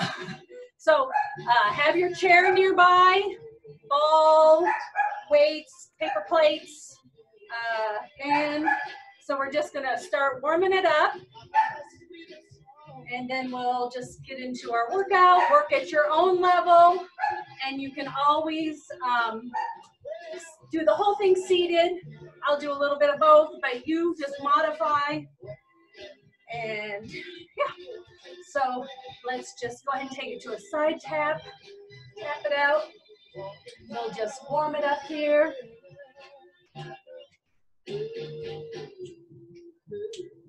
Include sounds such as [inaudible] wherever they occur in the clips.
[laughs] so uh, have your chair nearby, ball, weights, paper plates, uh, and so we're just gonna start warming it up. And then we'll just get into our workout, work at your own level, and you can always um, do the whole thing seated. I'll do a little bit of both, but you just modify. And yeah, so let's just go ahead and take it to a side tap, tap it out. We'll just warm it up here.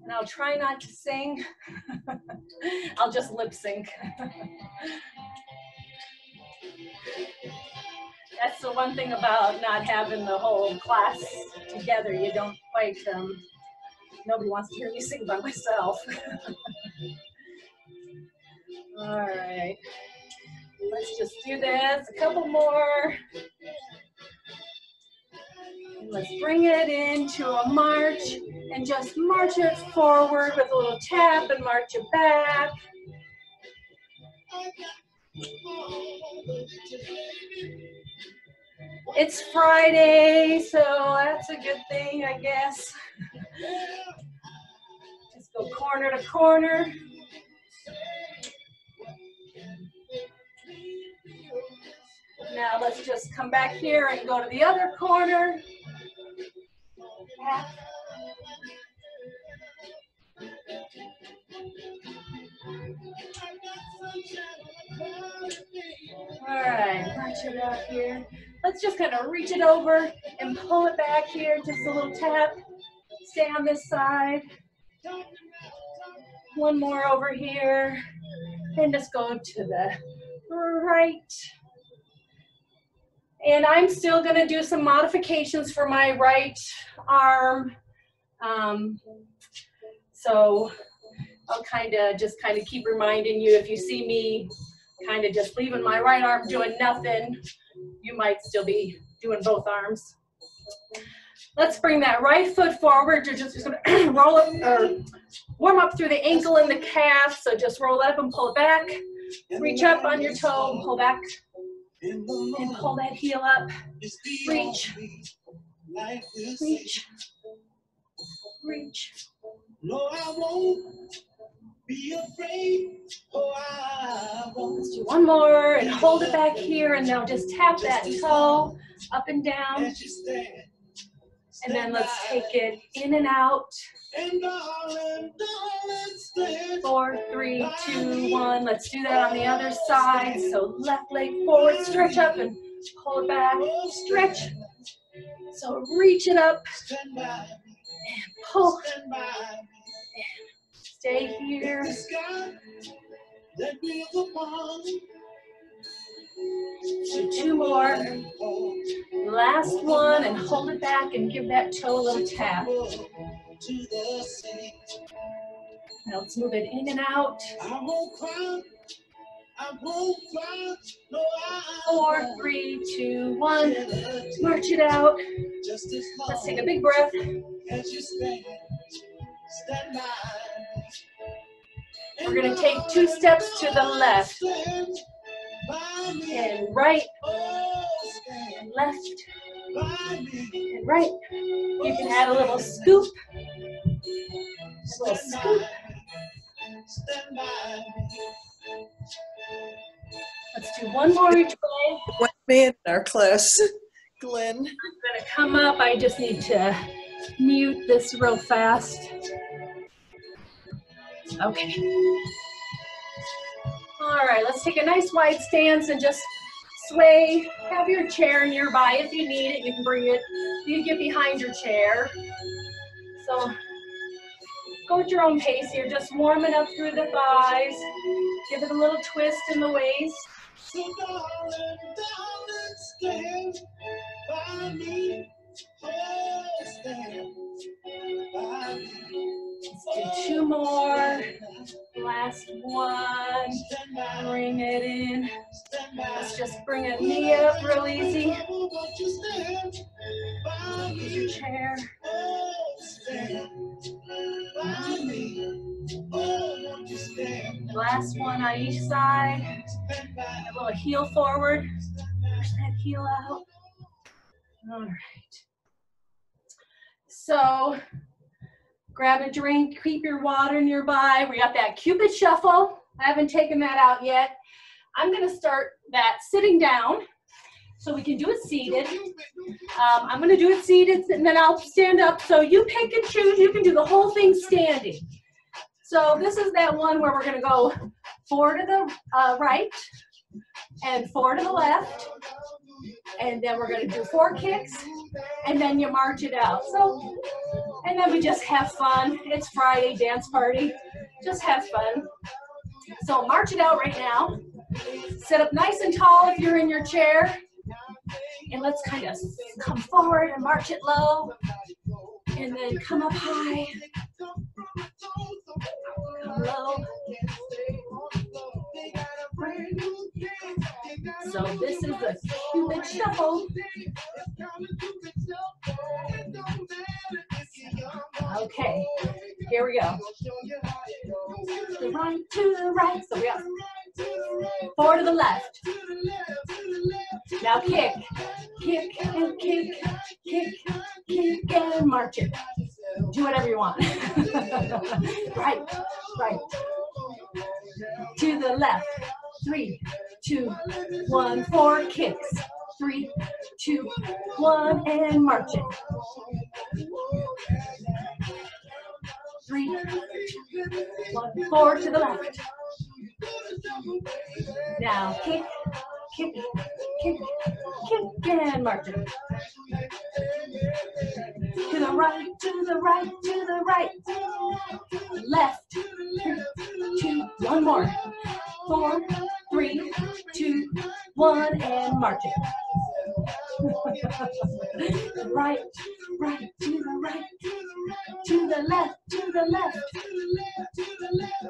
And I'll try not to sing. [laughs] I'll just lip sync. That's the one thing about not having the whole class together. You don't quite, um, nobody wants to hear me sing by myself. [laughs] All right. Let's just do this, a couple more. Let's bring it into a march and just march it forward with a little tap and march it back. It's Friday, so that's a good thing, I guess. Just go corner to corner. Now let's just come back here and go to the other corner. All right, march it out here. Let's just kind of reach it over and pull it back here, just a little tap. Stay on this side. One more over here. And just go to the right. And I'm still gonna do some modifications for my right arm. Um, so I'll kind of just kind of keep reminding you if you see me kind of just leaving my right arm doing nothing, you might still be doing both arms. Let's bring that right foot forward. You're just, just gonna [clears throat] roll up or warm up through the ankle and the calf. So just roll it up and pull it back. Reach up on your toe, pull back, and pull that heel up. Reach, reach, reach. No, I won't be afraid. Oh, I won't. Let's do one more and hold it back here, and now just tap that toe up and down. And then let's take it in and out. Four, three, two, one. Let's do that on the other side. So left leg forward, stretch up and pull it back. Stretch. So reach it up and pull. Stay here. Do two more. Last one and hold it back and give that toe a little tap. Now let's move it in and out. Four, three, two, one. March it out. Let's take a big breath. We're going to take two steps to the left and right and left and right. You can add a little scoop, a little scoop. Let's do one more each way. One man in our class, [laughs] Glenn. I'm gonna come up. I just need to mute this real fast. Okay. All right, let's take a nice wide stance and just sway. Have your chair nearby. If you need it, you can bring it. You can get behind your chair. So go at your own pace here. Just warm it up through the thighs. Give it a little twist in the waist. So Let's do two more. Last one. Bring it in. Let's just bring a knee up real easy. Use your chair. Last one on each side. A little heel forward. Push that heel out. All right. So grab a drink, keep your water nearby. We got that Cupid shuffle. I haven't taken that out yet. I'm gonna start that sitting down so we can do it seated. Um, I'm gonna do it seated and then I'll stand up. So you pick and choose, you can do the whole thing standing. So this is that one where we're gonna go four to the uh, right and four to the left. And then we're gonna do four kicks and then you march it out. So, and then we just have fun. It's Friday dance party. Just have fun. So march it out right now. Sit up nice and tall if you're in your chair. And let's kind of come forward and march it low. And then come up high. Come low. So this is the Cupid Shuffle. Okay, here we go. To the right, to the right. So we got four to the left. Now kick, kick and kick, kick, kick and march it. Do whatever you want. [laughs] right, right. To the left. Three, two, one, four kicks. Three, two, one, and march it. Three, one, four to the left. Now kick, kick, kick, kick, and march it. To the right, to the right, to the right. Left, three, two, one more. Four, three, two, one, and march it. Right, right, to the right, to the left, to the left.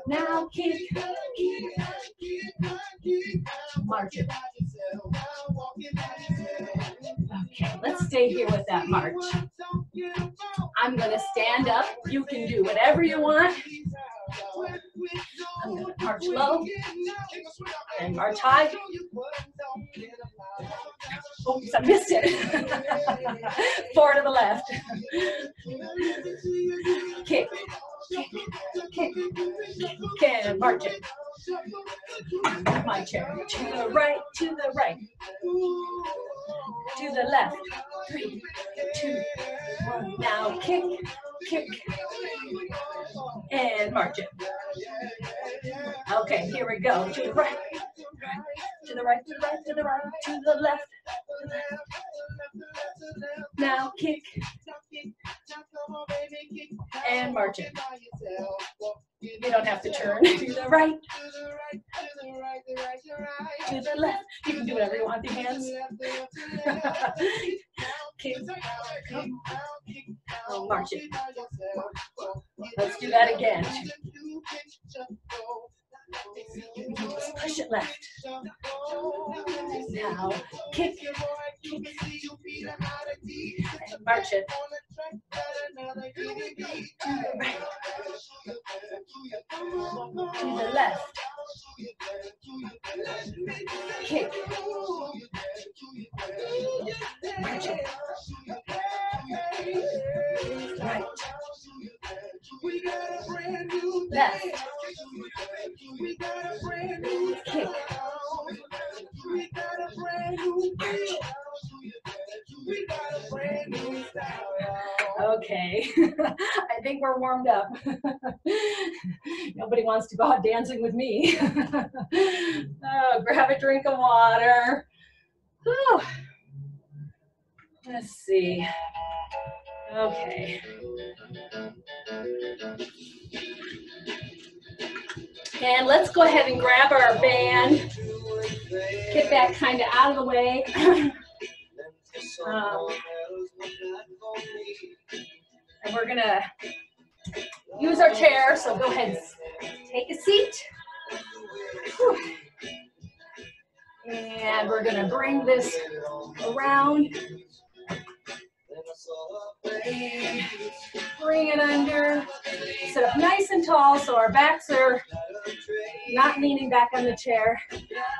Now kick, kick, march it. Okay, let's stay here with that march. I'm gonna stand up. You can do whatever you want. I'm march low and march high. Oops, I missed it. [laughs] Four to the left. Kick, kick, kick, kick, and march it. My chair. To the right, to the right. To the left. Three, two, one. Now kick, kick, and march it. Okay, here we go. To right, to the right, to the right, to the right, to the left. Now kick and march it. You don't have to turn to the right, to the right, to the left. You can do whatever you want with your hands. [laughs] kick, kick, march it. Let's do that again. Just push it left. Now kick, and march it. Right. To the left. Kick. March it. Right. Left. [laughs] I think we're warmed up. [laughs] Nobody wants to go out dancing with me. [laughs] oh, grab a drink of water. Whew. Let's see. Okay. And let's go ahead and grab our band. Get that kind of out of the way. [coughs] um, and we're gonna use our chair, so go ahead and take a seat. Whew. And we're gonna bring this around. And bring it under. Sit up nice and tall so our backs are not leaning back on the chair.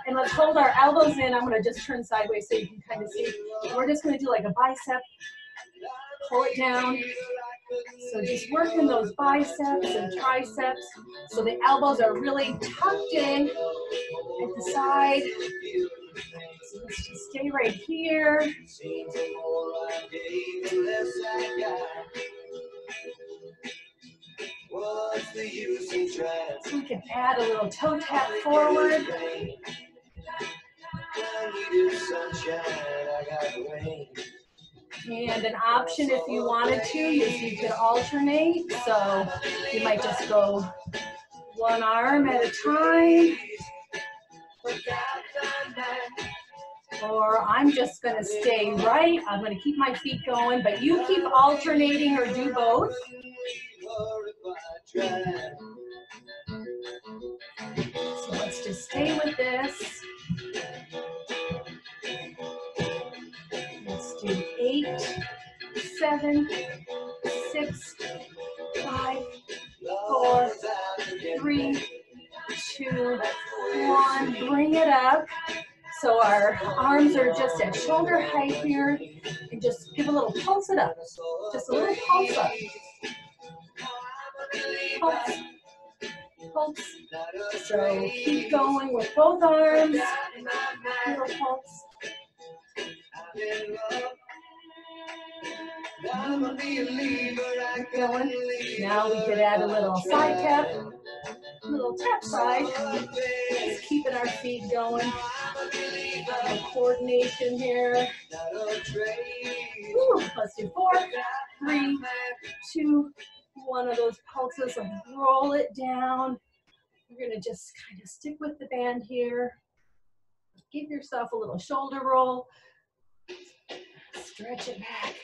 And let's hold our elbows in. I'm gonna just turn sideways so you can kind of see. We're just gonna do like a bicep, pull it down. So just working those biceps and triceps. So the elbows are really tucked in at the side. So let's just stay right here. So we can add a little toe tap forward. I needed sunshine, I got rain. And an option if you wanted to is you could alternate. So you might just go one arm at a time. Or I'm just gonna stay right. I'm gonna keep my feet going, but you keep alternating or do both. So let's just stay with this. Seven, six, five, four, three, two, one. Bring it up. So our arms are just at shoulder height here. And just give a little pulse it up. Just a little pulse up. Pulse. Pulse. So keep going with both arms. Little pulse. Going. Now we could add a little side tap, little tap side. Just keeping our feet going. Little coordination here. Whew, let's do four, three, two, one of those pulses and roll it down. You're gonna just kind of stick with the band here. Give yourself a little shoulder roll. Stretch it back.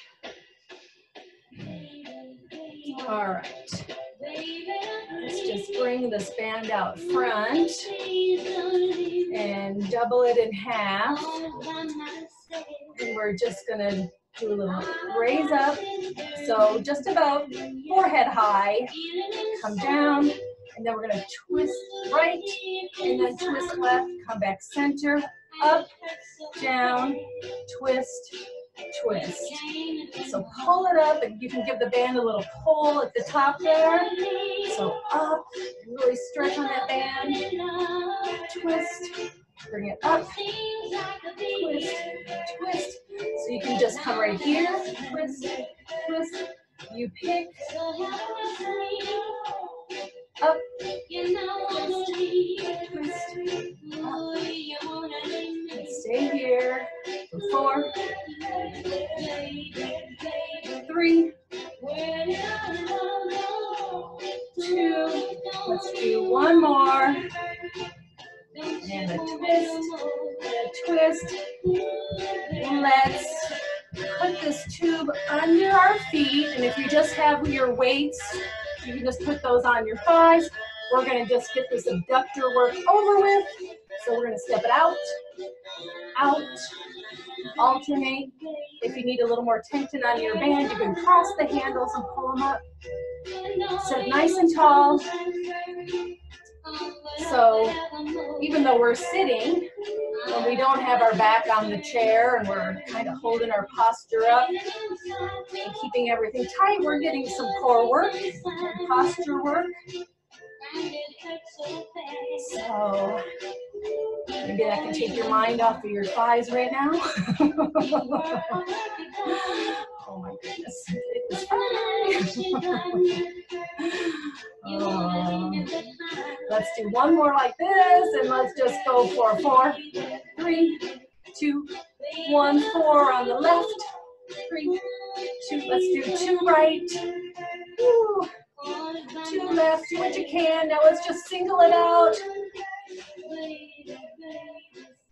All right. Let's just bring this band out front and double it in half. And we're just gonna do a little raise up. So just about forehead high, come down, and then we're gonna twist right, and then twist left, come back center, up, down, twist, twist. So pull it up, and you can give the band a little pull at the top there. So up, really stretch on that band, twist, bring it up, twist, twist. So you can just come right here, twist, twist. You pick up, and stay here four, three, two. Let's do one more. And a twist, and a twist. Let's put this tube under our feet. And if you just have your weights, you can just put those on your thighs. We're gonna just get this abductor work over with. So we're gonna step it out, out, alternate. If you need a little more tension on your band, you can cross the handles and pull them up. Sit nice and tall. So even though we're sitting, when we don't have our back on the chair and we're kind of holding our posture up and keeping everything tight, we're getting some core work, posture work. So maybe that can take your mind off of your thighs right now. [laughs] oh my goodness. Um, [laughs] let's do one more like this and let's just go for four, three, two, one, four on the left, three, two, let's do two right, Woo. Two left, do what you can. Now let's just single it out.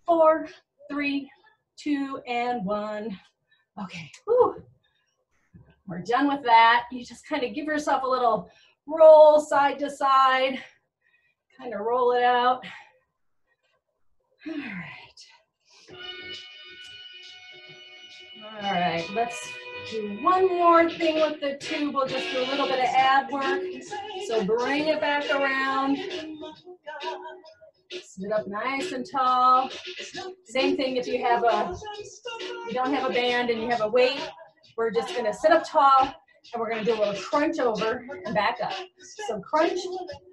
Four, three, two, and one. Okay, Whew. we're done with that. You just kind of give yourself a little roll side to side, kind of roll it out. All right. All right, let's do one more thing with the tube. We'll just do a little bit of ab work. So bring it back around. Sit up nice and tall. Same thing if you have a, you don't have a band and you have a weight. We're just gonna sit up tall and we're gonna do a little crunch over and back up. So crunch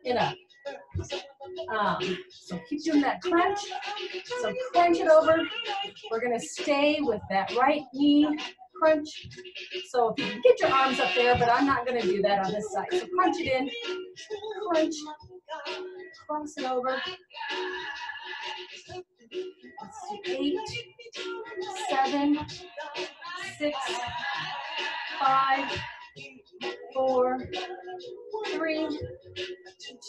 and up. Um, so keep doing that crunch. So crunch it over. We're gonna stay with that right knee crunch. So if you can get your arms up there, but I'm not gonna do that on this side. So crunch it in, crunch, cross it over. Eight, seven, six, five, four, three,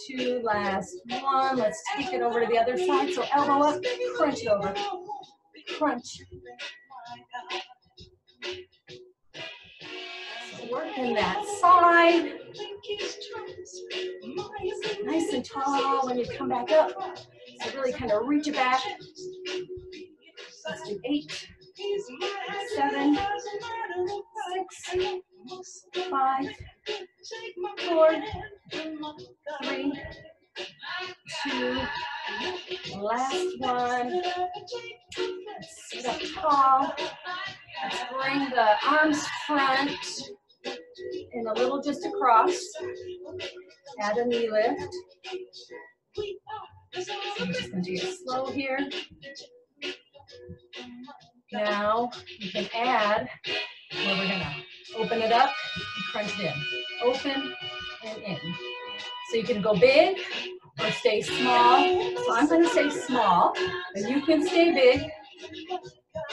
two, last one. Let's take it over to the other side. So elbow up, crunch it over. Crunch. Working that side. Nice and tall when you come back up. So really kind of reach it back. Let's do eight, seven, six, five, four, three, two, last one. Sit up tall. Let's bring the arms front and a little just across. Add a knee lift. So I'm just gonna do it slow here. Now you can add where we're gonna open it up and crunch it in. Open and in. So you can go big or stay small. So I'm gonna stay small, and you can stay big.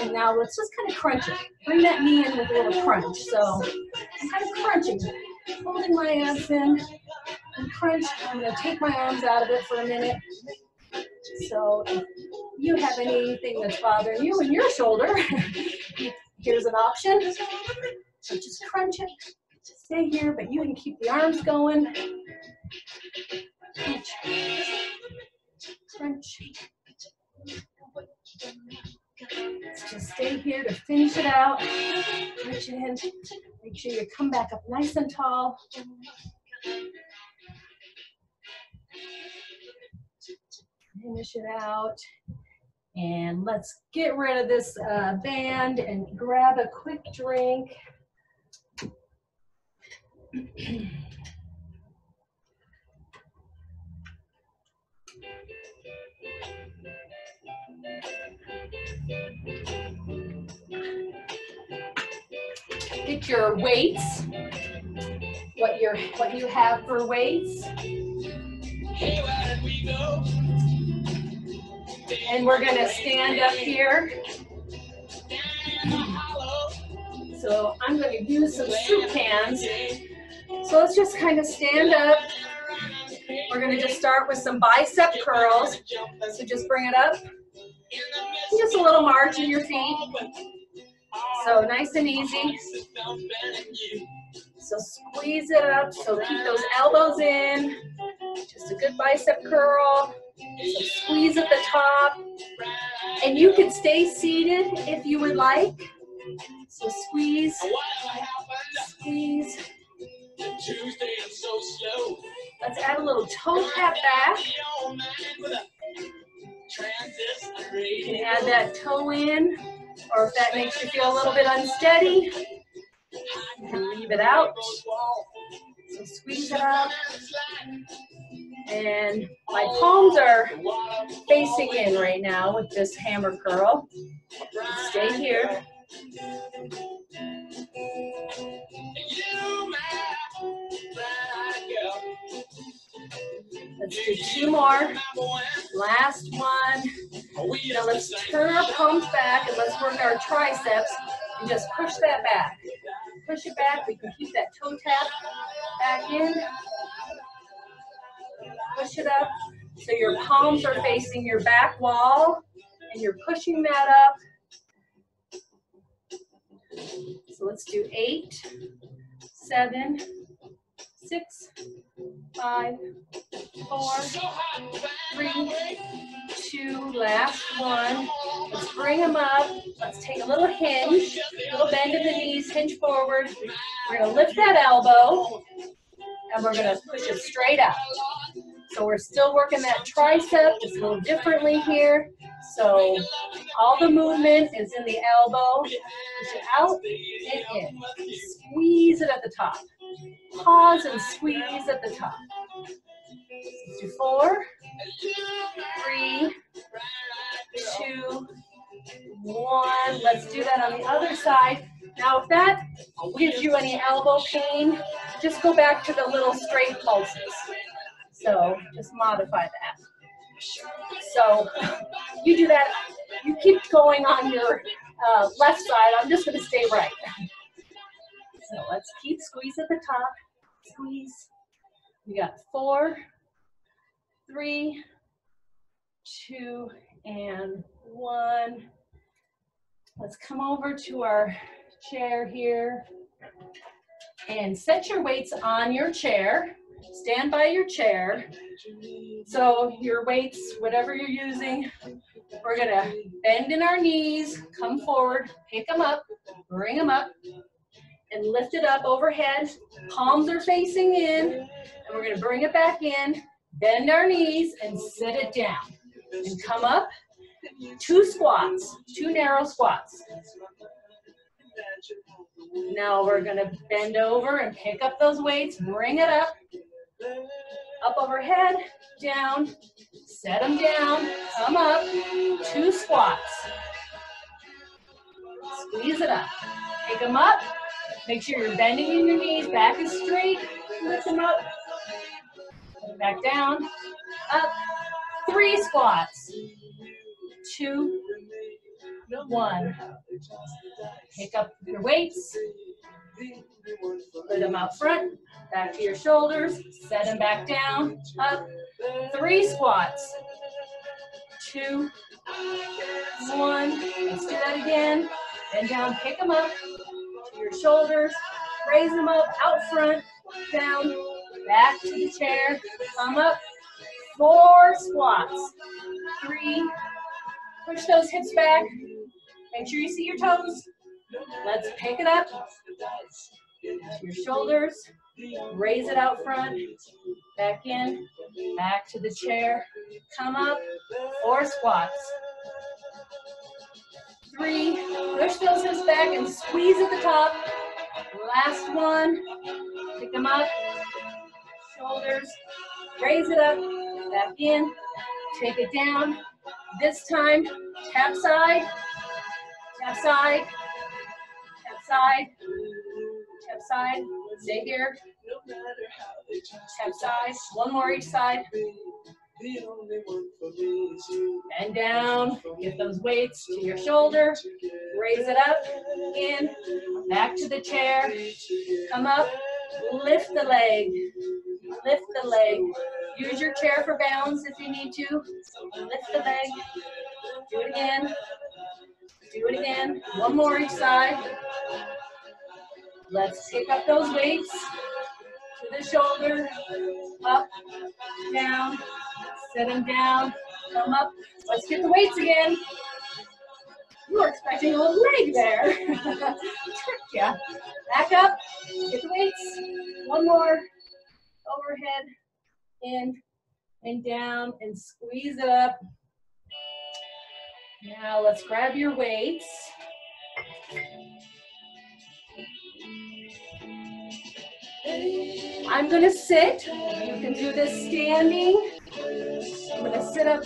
And now let's just kind of crunch it. Bring that knee in with a little crunch. So I'm kind of crunching, holding my abs in and crunch. I'm gonna take my arms out of it for a minute. So if you have anything that's bothering you in your shoulder, [laughs] here's an option. So just crunch it. Stay here, but you can keep the arms going. Just stay here to finish it out. Reach in. Make sure you come back up nice and tall. Finish it out. And let's get rid of this uh, band and grab a quick drink. [clears throat] Get your weights, what your what you have for weights. And we're gonna stand up here. So I'm gonna use some soup cans. So let's just kind of stand up. We're gonna just start with some bicep curls. So just bring it up. Just a little march in your feet. So nice and easy. So squeeze it up. So keep those elbows in. Just a good bicep curl. So squeeze at the top. And you can stay seated if you would like. So squeeze, squeeze. Let's add a little toe tap back. You can add that toe in, or if that makes you feel a little bit unsteady, you can leave it out. So squeeze it up. And my palms are facing in right now with this hammer curl. Stay here. Let's do two more. Last one. Now let's turn our palms back and let's work our triceps and just push that back. Push it back. We can keep that toe tap back in. Push it up. So your palms are facing your back wall and you're pushing that up. So let's do eight, seven, six, five, four, three, two, last one. Let's bring them up. Let's take a little hinge, a little bend in the knees, hinge forward. We're gonna lift that elbow and we're gonna push it straight up. So we're still working that tricep just a little differently here. So all the movement is in the elbow. Push it out and in. Squeeze it at the top. Pause and squeeze at the top. Let's do four, three, two, one. Let's do that on the other side. Now, if that gives you any elbow pain, just go back to the little straight pulses. So just modify that. So you do that, you keep going on your uh, left side. I'm just going to stay right. So let's keep squeeze at the top. Squeeze. We got four, three, two, and one. Let's come over to our chair here and set your weights on your chair. Stand by your chair. So your weights, whatever you're using, we're gonna bend in our knees, come forward, pick them up, bring them up, and lift it up overhead. Palms are facing in, and we're gonna bring it back in, bend our knees, and sit it down. And come up, two squats, two narrow squats. Now we're gonna bend over and pick up those weights, bring it up, up overhead, down, set them down, come up, two squats. Squeeze it up, pick them up, make sure you're bending in your knees, back is straight, lift them up, back down, up, three squats, two, one. Pick up your weights, put them out front, back to your shoulders, set them back down, up, three squats, two, one, let's do that again, bend down, pick them up, to your shoulders, raise them up, out front, down, back to the chair, come up, four squats, three, push those hips back, make sure you see your toes, let's pick it up, your shoulders, raise it out front, back in, back to the chair, come up, four squats. Three, push those hips back and squeeze at the top. Last one, pick them up, shoulders, raise it up, back in, take it down. This time, tap side, tap side, tap side, tap side, stay here, tap side, one more each side, and down, get those weights to your shoulder, raise it up, in, back to the chair, come up, lift the leg, lift the leg, use your chair for balance if you need to, lift the leg, do it again, do it again, one more each side, let's pick up those weights, to the shoulder, up, down, set them down, come up. Let's get the weights again. You were expecting a little leg there. [laughs] Tricked ya. Back up, get the weights. One more. Overhead, in, and down, and squeeze it up. Now let's grab your weights. I'm gonna sit. You can do this standing. I'm gonna sit up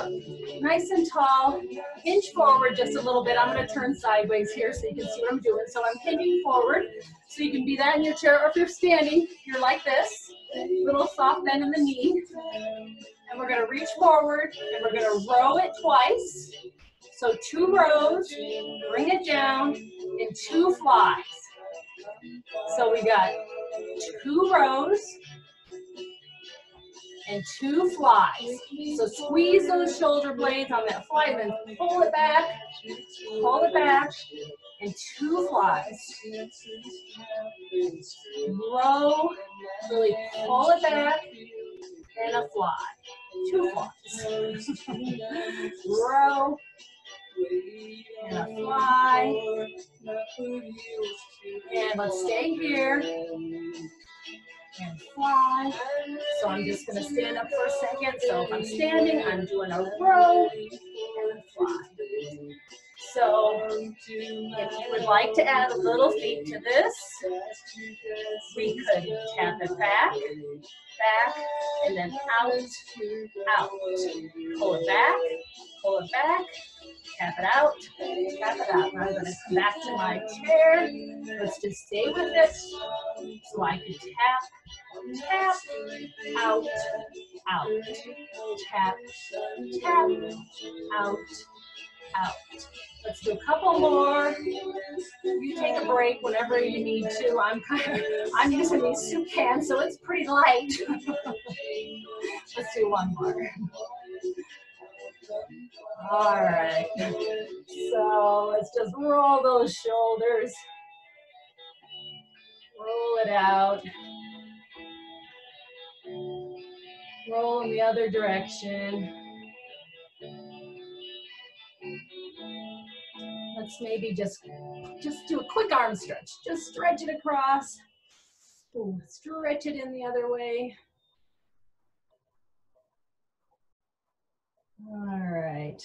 nice and tall, hinge forward just a little bit. I'm gonna turn sideways here so you can see what I'm doing. So I'm hinging forward. So you can be that in your chair, or if you're standing, you're like this. Little soft bend in the knee. And we're gonna reach forward and we're gonna row it twice. So two rows, bring it down, and two flies. So we got two rows and two flies. So squeeze those shoulder blades on that fly, then pull it back, pull it back, and two flies. Row, really pull it back, and a fly. Two flies. [laughs] Row, and fly. And let's stay here. and fly. So I'm just gonna stand up for a second. So if I'm standing, I'm doing a row and fly. So if you would like to add a little feet to this, we could tap it back, back, and then out, out. Pull it back, pull it back, tap it out, tap it out. Now I'm gonna come back to my chair. Let's just stay with it. So I can tap, tap, out, out, tap, tap, out, out. Let's do a couple more. You take a break whenever you need to. I'm kind of, I'm using these soup cans, so it's pretty light. [laughs] Let's do one more. All right. So let's just roll those shoulders. Roll it out. Roll in the other direction. Maybe just, just do a quick arm stretch. Just stretch it across. Ooh, stretch it in the other way. All right.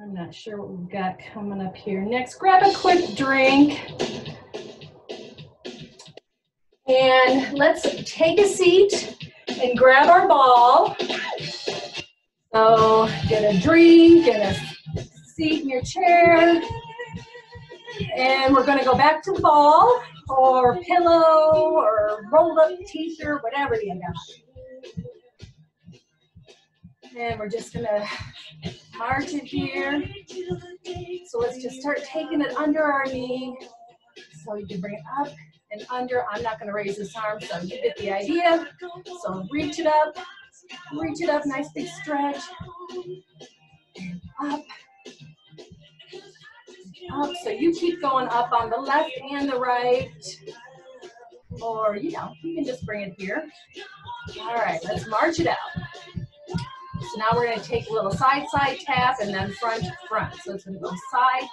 I'm not sure what we've got coming up here. Next, grab a quick drink. And let's take a seat and grab our ball. So get a drink get a seat in your chair. And we're gonna go back to ball or pillow or rolled up t-shirt, whatever you got. And we're just gonna march it here. So let's just start taking it under our knee. So you can bring it up and under. I'm not gonna raise this arm, so you get the idea. So reach it up, reach it up, nice big stretch. And up, up. So you keep going up on the left and the right. Or, you know, you can just bring it here. All right, let's march it out. So now we're gonna take a little side, side tap and then front, front. So it's gonna go side,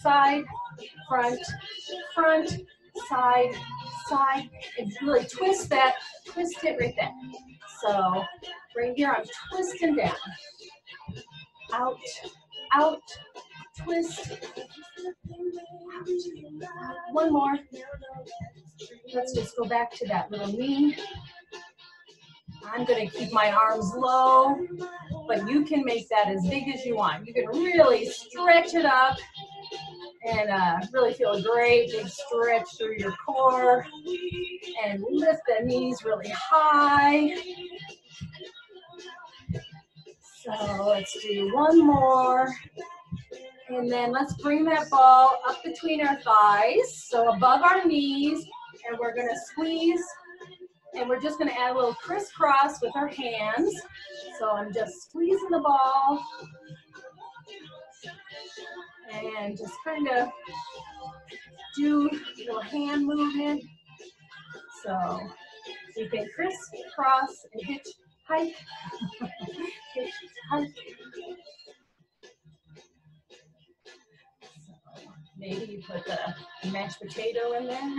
side, front, front, side, side. And really twist that, twist it right there. So right here, I'm twisting down. Out, out, twist. One more. Let's just go back to that little knee. I'm gonna keep my arms low, but you can make that as big as you want. You can really stretch it up and uh, really feel a great big stretch through your core and lift the knees really high. So let's do one more. And then let's bring that ball up between our thighs, so above our knees, and we're gonna squeeze, and we're just gonna add a little crisscross with our hands. So I'm just squeezing the ball, and just kind of do a little hand movement. So you can crisscross and hitch, hike, [laughs] hitch, hike. Maybe you put the mashed potato in there.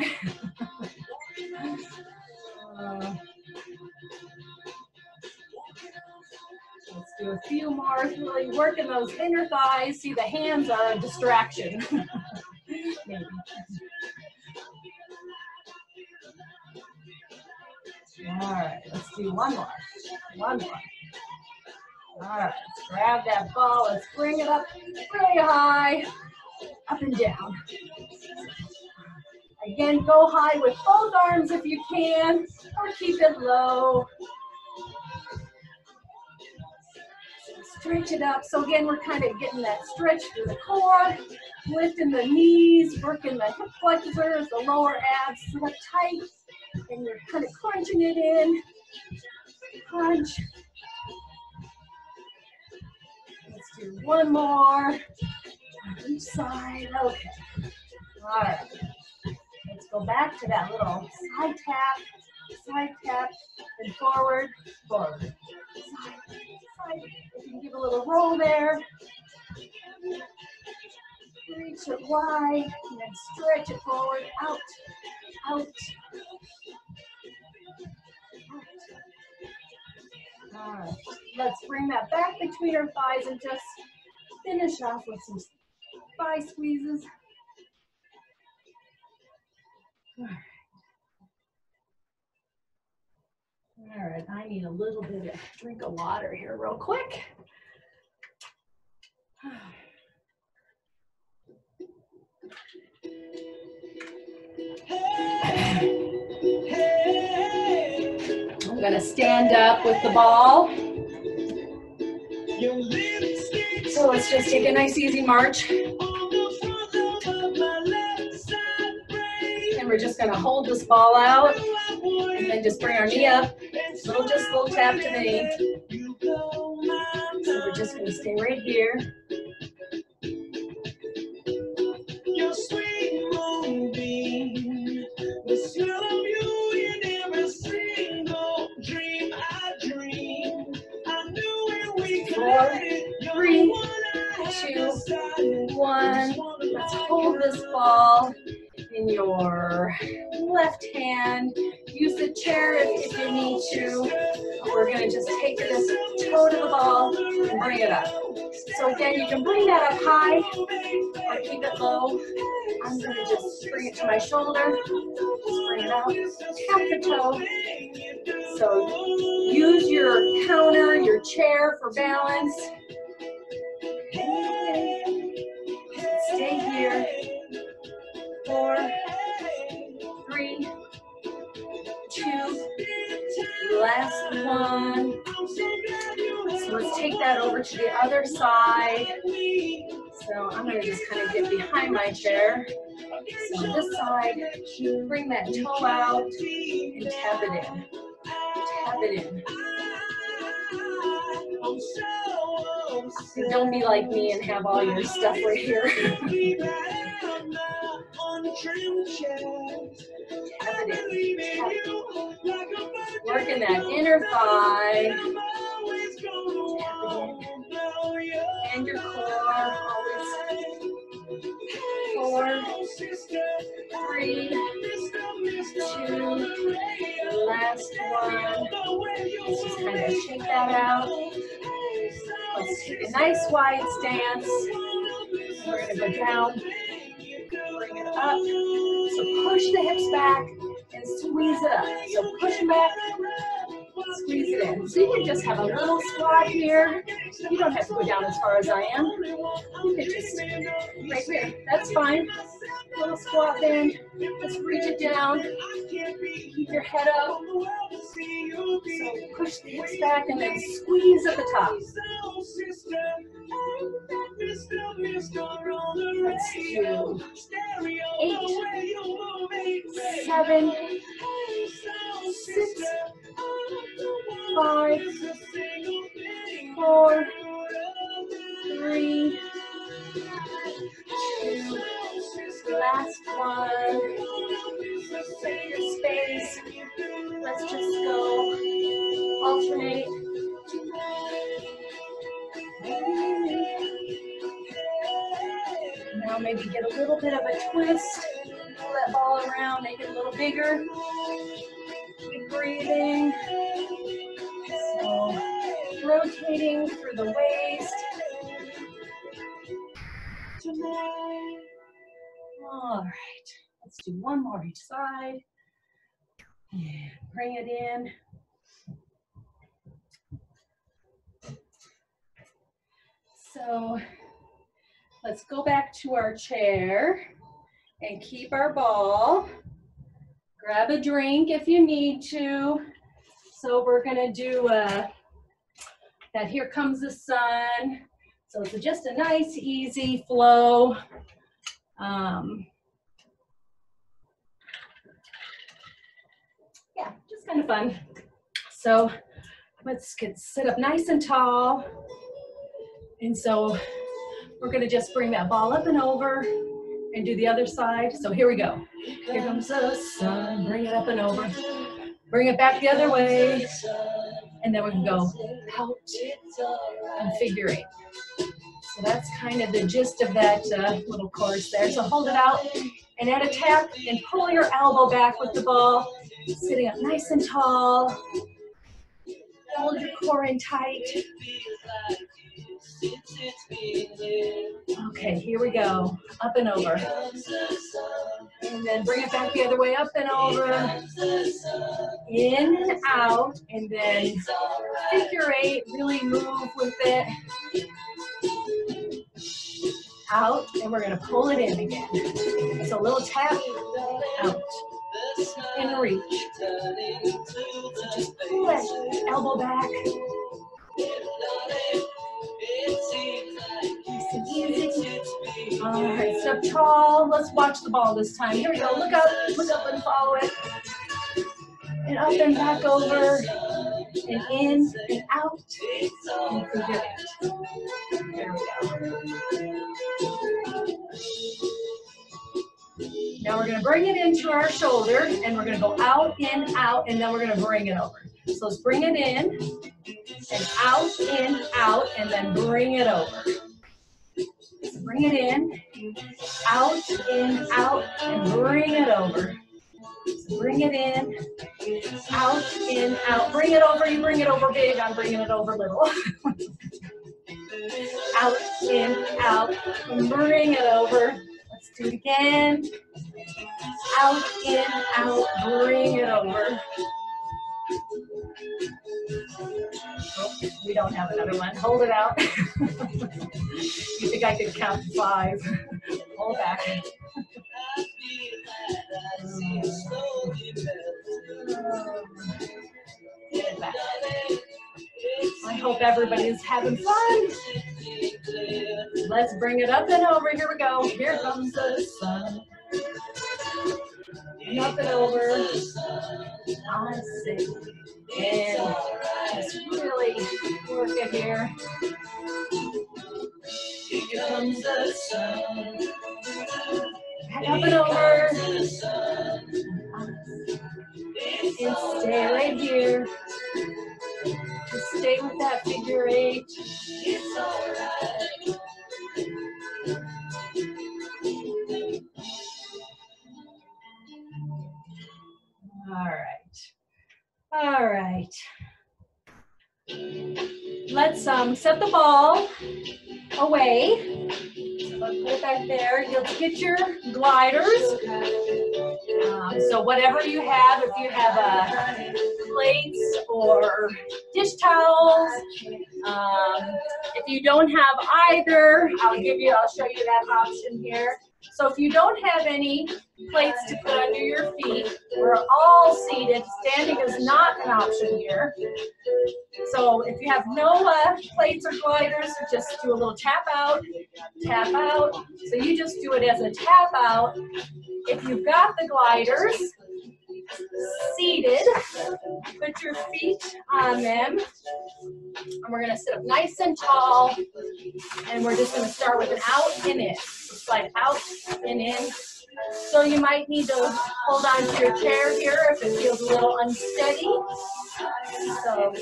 uh, let's do a few more, really working those inner thighs. See, the hands are a distraction. [laughs] Maybe. All right, let's do one more. One more. All right, grab that ball. Let's bring it up really high up and down. Again, go high with both arms if you can, or keep it low. Stretch it up. So again, we're kind of getting that stretch through the core, lifting the knees, working the hip flexors, the lower abs up tight, and you're kind of crunching it in. Crunch. Let's do one more each side. Okay. All right. Let's go back to that little side tap, side tap, and forward, forward. Side, side. You can give a little roll there. Reach it wide, and then stretch it forward, out, out. All right, let's bring that back between our thighs and just finish off with some thigh squeezes. All right. All right, I need a little bit of drink of water here real quick. I'm gonna stand up with the ball. So let's just take a nice easy march. We're just gonna hold this ball out and then just bring our knee up. Little, just a little tap to the knee. So we're just gonna stay right here. Your sweet moonbeam, the smell of you in every single dream I dream. I knew when we Four, three, the one I had two. One. Let's hold this ball in your left hand. Use the chair if, if you need to. We're gonna just take this toe to the ball and bring it up. So again, you can bring that up high or keep it low. I'm gonna just bring it to my shoulder, just bring it up, tap the toe. So use your counter, your chair for balance. Stay here. Four, last one. So let's take that over to the other side. So I'm gonna just kind of get behind my chair. So this side, bring that toe out and tap it in. Tap it in. Don't be like me and have all your stuff right here. [laughs] [laughs] Tap in. Tap it in. Working that inner thigh. Tap it in. And your core always. Four, three, two, last one. Just kind of shake that out. Let's take a nice wide stance. We're gonna go down, bring it up. So push the hips back squeeze it up. So push back, squeeze it in. So you can just have a little squat here. You don't have to go down as far as I am. You can just right here. That's fine. Little squat bend. Just reach it down. Keep your head up. So push the hips back and then squeeze at the top. Let's do eight, seven, six, five, four, three, two, last one. Space. Let's just go alternate. Now maybe get a little bit of a twist. Pull that ball around, make it a little bigger. Breathing. So rotating through the waist. All right, let's do one more each side. And bring it in. So let's go back to our chair and keep our ball. Grab a drink if you need to. So we're gonna do uh, that Here Comes the Sun. So it's just a nice, easy flow. Um, yeah, just kind of fun. So let's get sit up nice and tall. And so we're gonna just bring that ball up and over and do the other side. So here we go. Here comes the sun, bring it up and over. Bring it back the other way. And then we can go out and figure eight. So that's kind of the gist of that uh, little course there. So hold it out and add a tap and pull your elbow back with the ball. Sitting up nice and tall. Hold your core in tight. Okay, here we go. Up and over. And then bring it back the other way, up and over. In and out. And then figure eight, really move with it. Out, and we're gonna pull it in again. So a little tap, out, and reach. Just pull elbow back. All right, step tall. Let's watch the ball this time. Here we go. Look up, look up and follow it. And up and back over. And in and out. And figure eight. There we go. Now we're gonna bring it into our shoulder and we're gonna go out, in, out, and then we're gonna bring it over. So let's bring it in and out, in, out, and then bring it over. Bring it in, out, in, out, and bring it over. Bring it in, out, in, out. Bring it over. You bring it over big. I'm bringing it over little. [laughs] out, in, out, bring it over. Let's do it again. Out, in, out, bring it over. Oh, we don't have another one. Hold it out. [laughs] you think I could count five? Hold back. Back. I hope everybody's having fun. Let's bring it up and over. Here we go. Here comes the sun. Up and over. I. And just really work it here. Here comes up and over. And stay right here. Just stay with that figure eight. Um, set the ball away. So put it back there. You'll get your gliders. Um, so whatever you have, if you have uh, plates or dish towels, um, if you don't have either, I'll give you, I'll show you that option here. So if you don't have any plates to put under your feet, we're all seated. Standing is not an option here. So if you have no uh, plates or gliders, just do a little tap out, tap out. So you just do it as a tap out. If you've got the gliders, seated, put your feet on them. And we're gonna sit up nice and tall. And we're just gonna start with an out and in. Slide out and in. So you might need to hold on to your chair here if it feels a little unsteady. So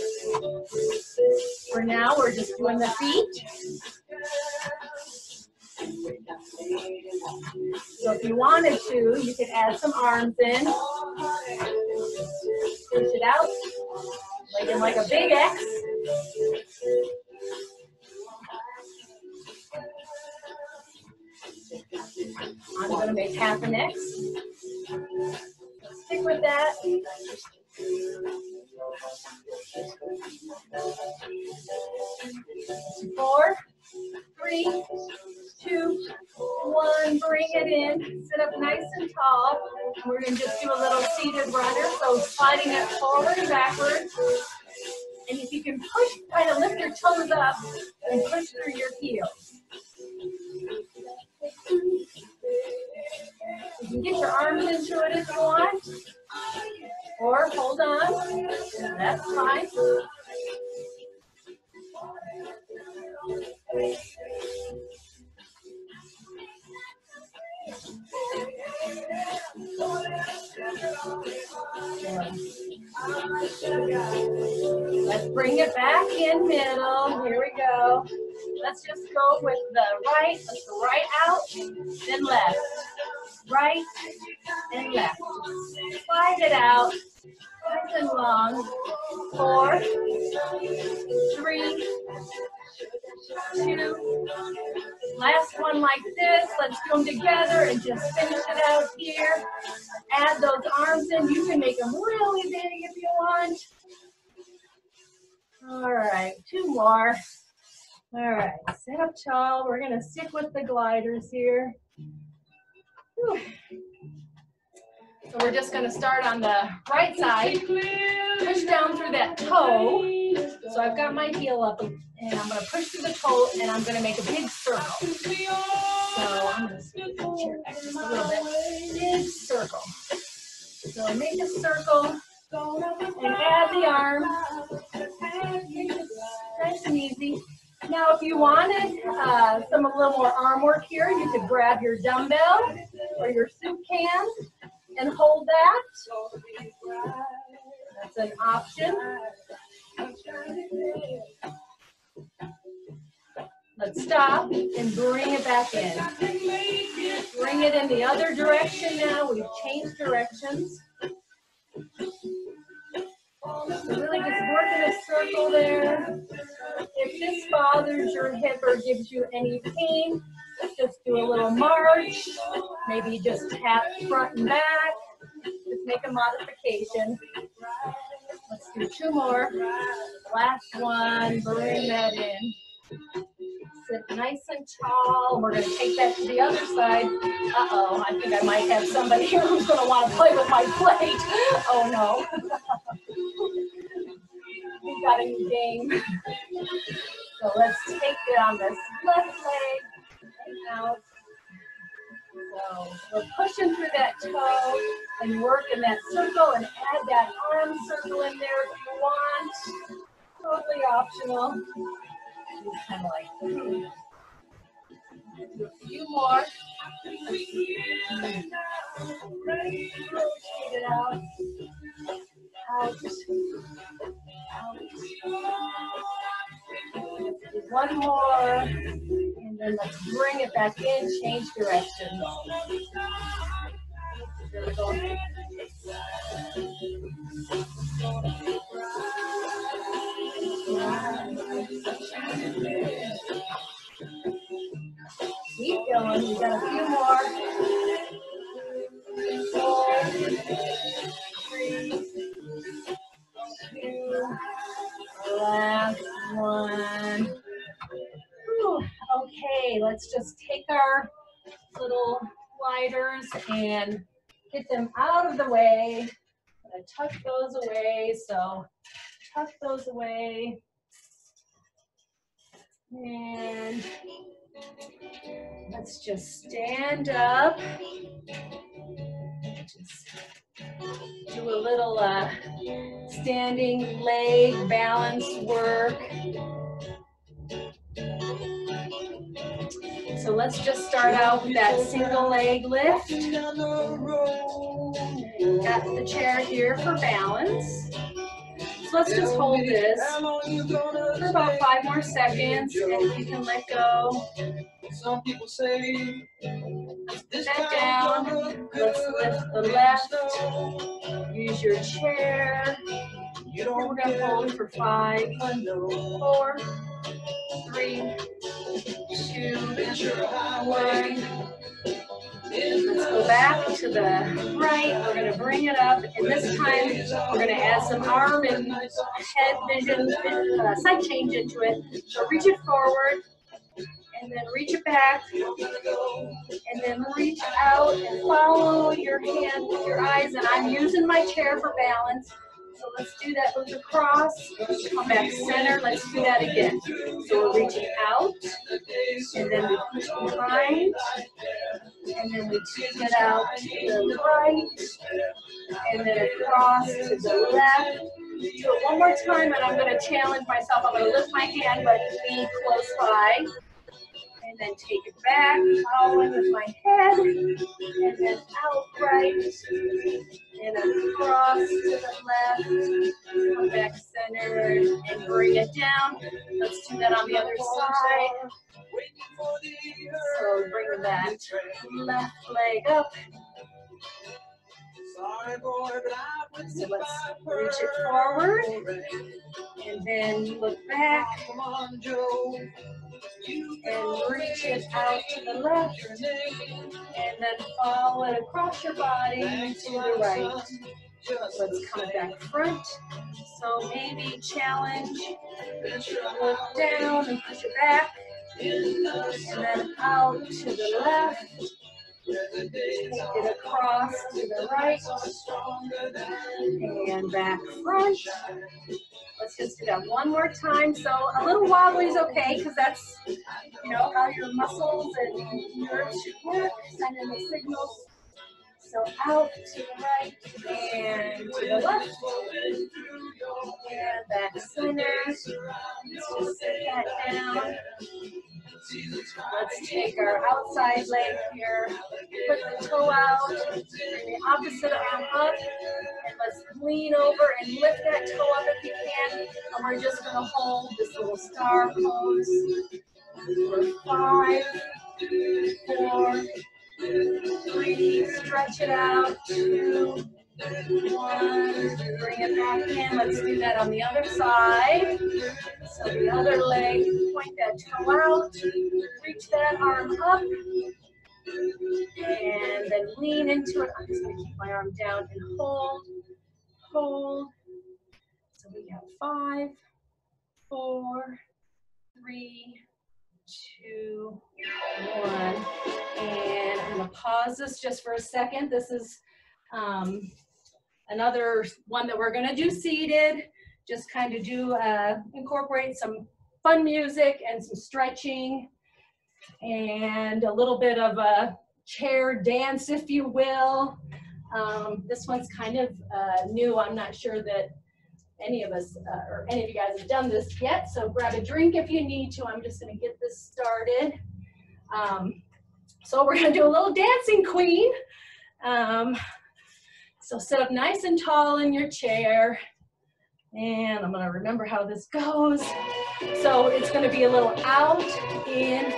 for now, we're just doing the feet. So if you wanted to, you could add some arms in. Push it out, like in like a big X. I'm gonna make half an X. Stick with that. Four, three, two, one. Bring it in. Sit up nice and tall. We're gonna just do a little seated runner. So sliding it forward and backwards. And if you can push, kind of lift your toes up and push through your heels. You can get your arms into it if you want. Or hold on. That's fine. Let's bring it back in middle. Here we go. Let's just go with the right. Right out, then left. Right and left. Slide it out. Nice and long. Four, three, two. Last one like this. Let's do them together and just finish it out here. Add those arms in. You can make them really big if you want. All right, two more. All right, sit up tall. We're gonna stick with the gliders here. Whew. So we're just gonna start on the right side. Push down through that toe. So I've got my heel up and I'm gonna push through the toe and I'm gonna make a big circle. So I'm back just a little bit. Big circle. So make a circle and add the arm. Nice and easy. Now, if you wanted uh, some a little more arm work here, you could grab your dumbbell or your soup can and hold that. That's an option. Let's stop and bring it back in. Bring it in the other direction now. We've changed directions. Really just working a circle there. If this bothers your hip or gives you any pain, just do a little march. Maybe just tap front and back. Just make a modification. Let's do two more. Last one, bring that in. Sit nice and tall. We're gonna take that to the other side. Uh-oh, I think I might have somebody here [laughs] who's gonna wanna play with my plate. Oh no. [laughs] we got a new game. [laughs] So let's take it on this left leg out. So we're pushing through that toe and working that circle and add that arm circle in there if you want. Totally optional. Kind of like a few more. Rotate it out. Out. One more, and then let's bring it back in, change directions. Keep going, we got a few more. And get them out of the way. Gonna tuck those away, so tuck those away. And let's just stand up. Do a little uh, standing leg balance work. So let's just start out with that single leg lift. Got the chair here for balance. So let's just hold this for about five more seconds and you can let go. Some people say Put that down. Let's lift the left. Use your chair. You And we're gonna care. hold for five, four, three, two, one. Let's go back to the right. We're gonna bring it up, and this time we're gonna add some arm and head vision, uh, side change into it. So reach it forward, and then reach it back, and then reach out and follow your hand with your eyes. And I'm using my chair for balance. So let's do that. Move across, come back center. Let's do that again. So we're reaching out, and then we push behind, and then we take it out to the right, and then across to the left. Do it one more time, and I'm going to challenge myself. I'm going to lift my hand, but be close by. And then take it back, following with my head, and then out right, and across to the left, come back center, and bring it down. Let's do that on the other side. So bring that left leg up, So let's reach it forward. And then look back. And reach it out to the left. And then follow it across your body to the right. Let's come back front. So maybe challenge, look down and push it back. And then out to the left. Take it across to the right. And back front. Let's just do that one more time. So a little wobbly is okay because that's, you know, how your muscles and nerves should work, sending the signals. So out to the right and to the left. And back center. Let's just sit that down. Let's take our outside leg here, put the toe out, bring the opposite arm up, and let's lean over and lift that toe up if you can. And we're just gonna hold this little star pose for five, four, three, stretch it out, two, bring it back in. Let's do that on the other side. So the other leg, point that toe out, reach that arm up, and then lean into it. I'm just gonna keep my arm down and hold, hold. So we got five, four, three, two, one. And I'm gonna pause this just for a second. This is um, another one that we're gonna do seated. Just kind of do, uh, incorporate some fun music and some stretching and a little bit of a chair dance, if you will. Um, this one's kind of uh, new. I'm not sure that any of us uh, or any of you guys have done this yet. So grab a drink if you need to. I'm just to get this started. Um, so we're to do a little dancing queen. Um, so sit up nice and tall in your chair. And I'm to remember how this goes. So it's to be a little out, in,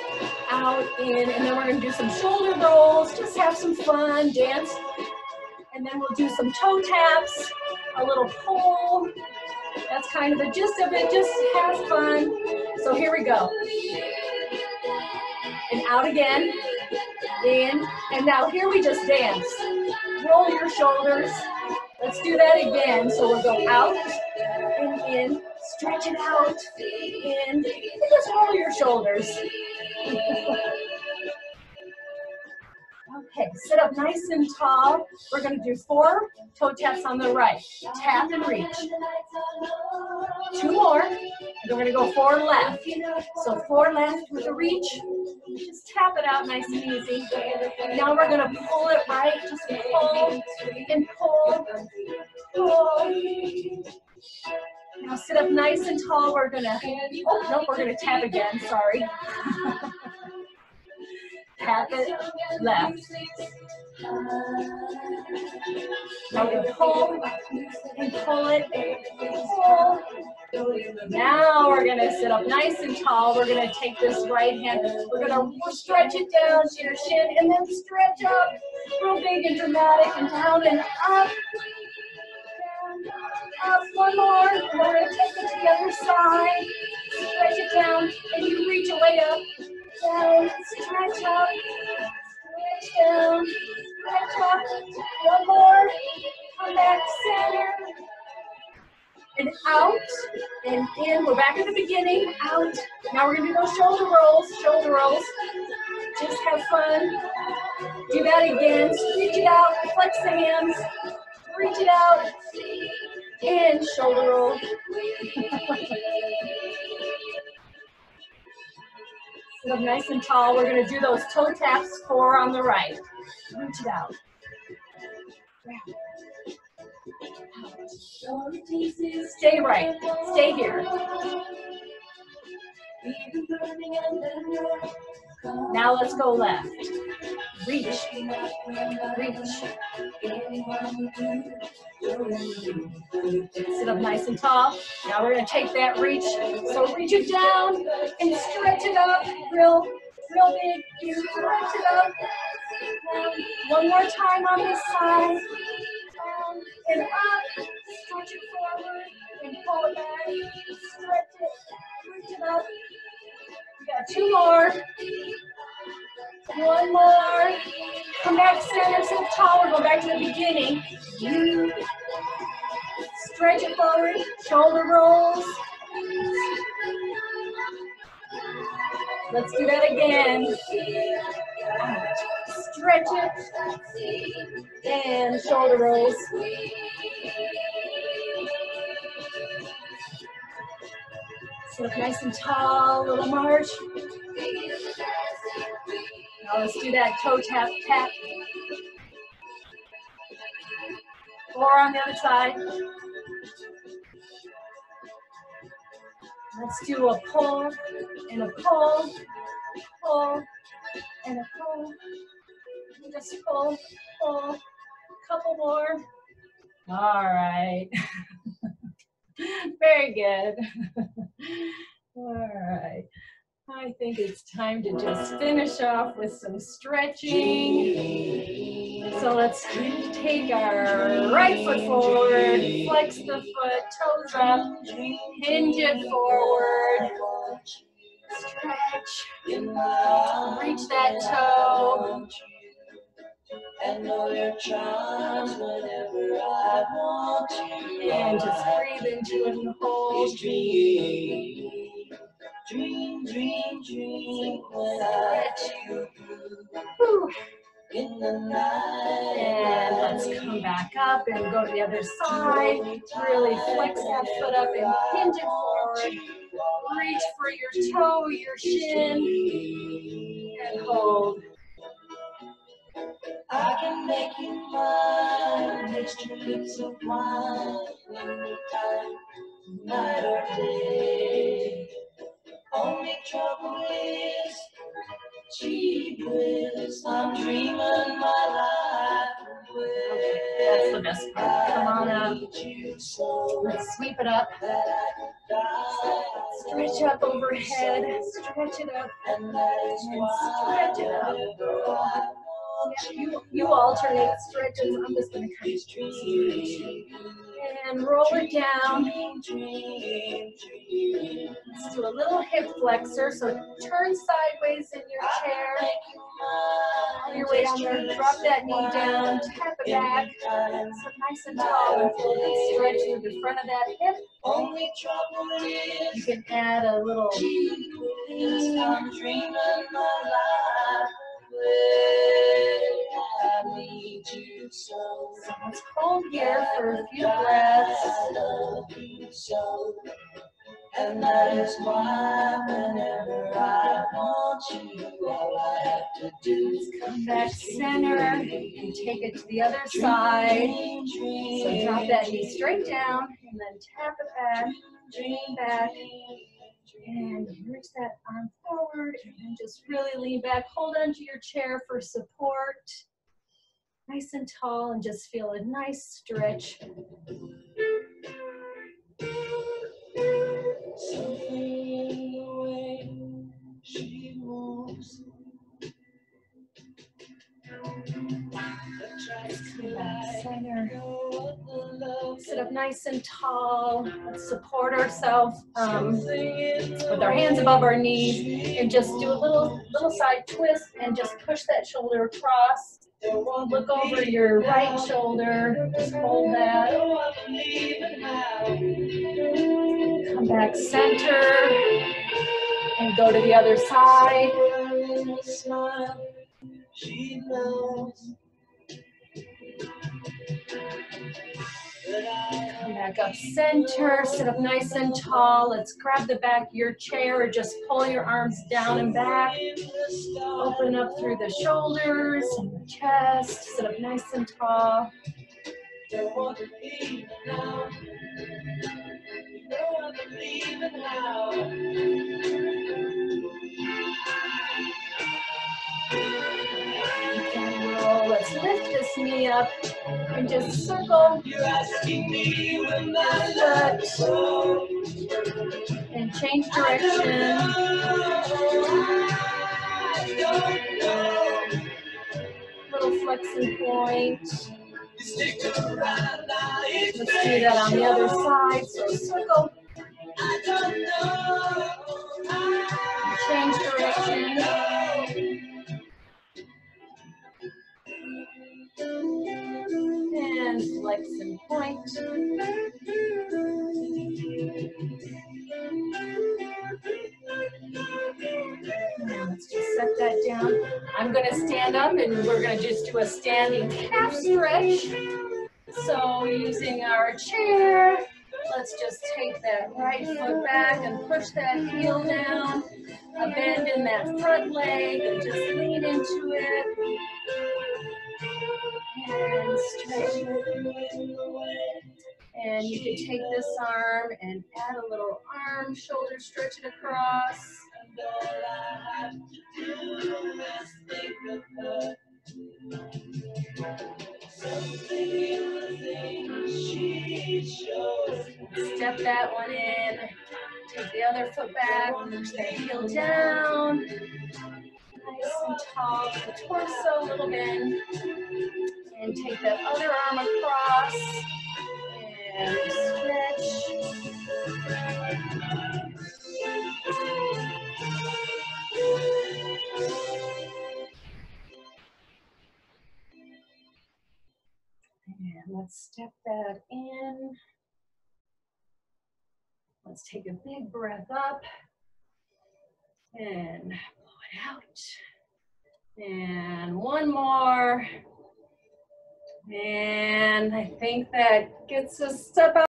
out, in, and then we're to do some shoulder rolls. Just have some fun, dance. And then we'll do some toe taps, a little pull. That's kind of the gist of it. Just have fun. So here we go. And out again, in, and now here we just dance. Roll your shoulders. Let's do that again. So we'll go out and in, stretch it out, in, and just roll your shoulders. [laughs] Okay, sit up nice and tall. We're gonna do four toe taps on the right. Tap and reach. Two more, and we're gonna go four left. So four left with a reach. Just tap it out nice and easy. Now we're gonna pull it right, just pull and pull, pull. Now sit up nice and tall. We're gonna, oh, no, we're gonna tap again, sorry. [laughs] Tap it left. Now we pull and pull it, pull. Now we're gonna sit up nice and tall. We're gonna take this right hand, we're gonna stretch it down to your shin and then stretch up real big and dramatic and down and up. Up one more. We're gonna take it to the other side. Stretch it down and you reach way up. Stretch up, stretch down, stretch up. One more. Come back center. And out and in. We're back at the beginning. Out. Now we're gonna do those shoulder rolls. Shoulder rolls. Just have fun. Do that again. Reach it out. Flex the hands. Reach it out. In. Shoulder roll. [laughs] Up nice and tall. We're gonna do those toe taps, four on the right. Reach it out. Stay right. Stay here. Now let's go left. Reach. Reach. Sit up nice and tall. Now we're gonna take that reach. So reach it down and stretch it up real, real big. Stretch it up. One more time on this side. and up. Stretch it forward and pull it back. Stretch it, reach it up. Two more. One more. Come back center, sit taller. Go back to the beginning. You Stretch it forward. Shoulder rolls. Let's do that again. Stretch it. And shoulder rolls. Sit up nice and tall, little march. Now let's do that toe tap, tap. Four on the other side. Let's do a pull and a pull, pull and a pull. And just pull, pull. A couple more. All right. [laughs] [laughs] Very good. [laughs] All right. I think it's time to just finish off with some stretching. So let's take our right foot forward, flex the foot, toes up, hinge it forward, stretch, reach that toe. And know your charms whenever I want you. And just breathe into it and hold. It's dream, dream, dream, dream when I let you in the night. And let's come back up and go to the other side. Really flex that foot up and hinge it forward. Reach for your toe, your shin, and hold. I can make you mine, extra lips of wine, anytime, night or day. Only trouble is, cheap bliss. I'm dreaming my life away. That's the best part. Come on up. Let's sweep it up. Stretch up overhead. Stretch it up. And that is And why stretch it up. Whenever I want Yeah, you, you alternate stretches. I'm just going to kind of dream, and roll it down. Let's do a little hip flexor. So turn sideways in your chair. On your way down there, drop that knee down, tap it back. So nice and tall and that stretch through the front of that hip. Only trouble is You can add a little I'm dreaming my life away. So. So let's hold here for a few breaths. I love you so. And that is why whenever I want you, all I have to do is Come back center and take it to the other side. So drop that knee straight down and then tap it back, dream back, and reach that arm forward and just really lean back. Hold onto your chair for support. Nice and tall and just feel a nice stretch. Sit up nice and tall. Let's support ourselves um, with our hands above our knees and just do a little little side twist and just push that shoulder across. Look over your right shoulder. Just hold that. Come back center and go to the other side. She knows Come back up center. Sit up nice and tall. Let's grab the back of your chair or just pull your arms down and back. Open up through the shoulders and the chest. Sit up nice and tall. Let's lift this knee up and just circle You're asking me when my love so and change direction. I don't know. Little flexing point. You Stick around now. It's Let's do that on the other side. So circle, I don't Point. Let's just set that down. I'm gonna stand up and we're gonna just do a standing calf stretch. So using our chair, let's just take that right foot back and push that heel down. A bend in that front leg and just lean into it. And you can take this arm and add a little arm, shoulder, stretch it across. Step that one in. Take the other foot back, push that heel down. Nice and tall, the torso, a little bend. And take that other arm across. And stretch. And let's step that in. Let's take a big breath up and out. And one more. And I think that gets us step out.